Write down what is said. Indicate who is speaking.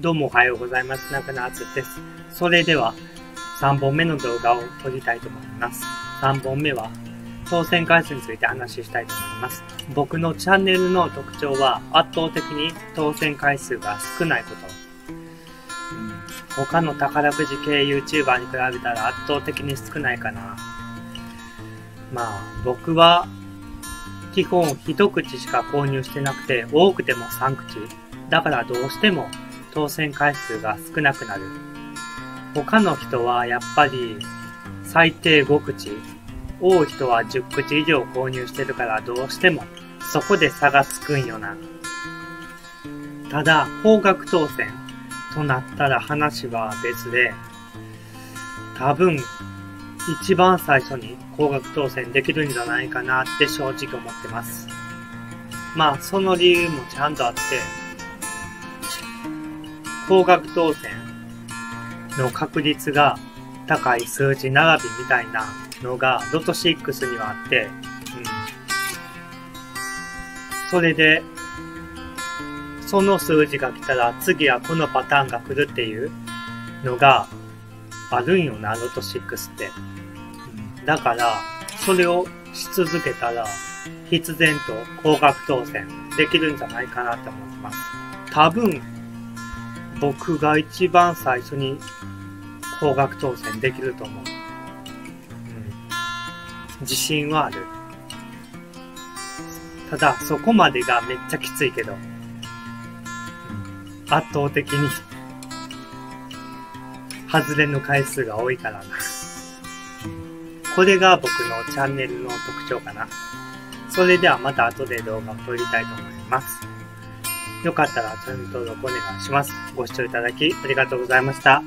Speaker 1: どうもおはようございます。中野敦です。それでは、3本目の動画を撮りたいと思います。3本目は、当選回数について話したいと思います。僕のチャンネルの特徴は、圧倒的に当選回数が少ないこと。他の宝くじ系 YouTuber に比べたら圧倒的に少ないかな。まあ、僕は基本一口しか購入してなくて、多くても3口。だからどうしても当選回数が少なくなる。他の人はやっぱり最低5口、多い人は10口以上購入してるからどうしてもそこで差がつくんよな。ただ、高額当選となったら話は別で、多分一番最初に高額当選できるんじゃないかなって正直思ってます。まあ、その理由もちゃんとあって、高額当選の確率が高い数字並びみたいなのがロト6にはあって、うん。それで、その数字が来たら次はこのパターンが来るっていうのがあるんよな、ロト6って。うんだから、それをし続けたら、必然と高額当選できるんじゃないかなって思ってます。多分、僕が一番最初に高額当選できると思う。うん。自信はある。ただ、そこまでがめっちゃきついけど、うん、圧倒的に外れの回数が多いからな。これが僕のチャンネルの特徴かな。それではまた後で動画を撮りたいと思います。よかったらチャンネル登録お願いします。ご視聴いただきありがとうございました。